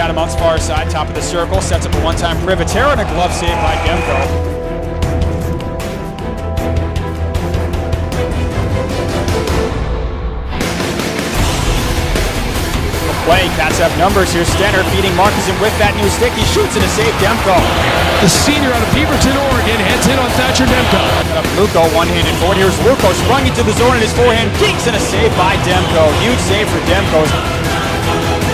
Catamounts far side, top of the circle, sets up a one-time Privitera and a glove save by Demko. play. Cats have numbers here. Stenner feeding Markusen with that new stick. He shoots and a save. Demko. The senior out of Beaverton, Oregon, heads in on Thatcher Demko. Luco, one-handed forward. Here's Luco, sprung into the zone in his forehand, kicks and a save by Demko. Huge save for Demko.